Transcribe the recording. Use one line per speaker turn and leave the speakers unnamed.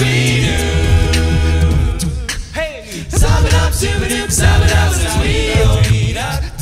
we do. Hey, sub it up, sub it up, sub it up, we do.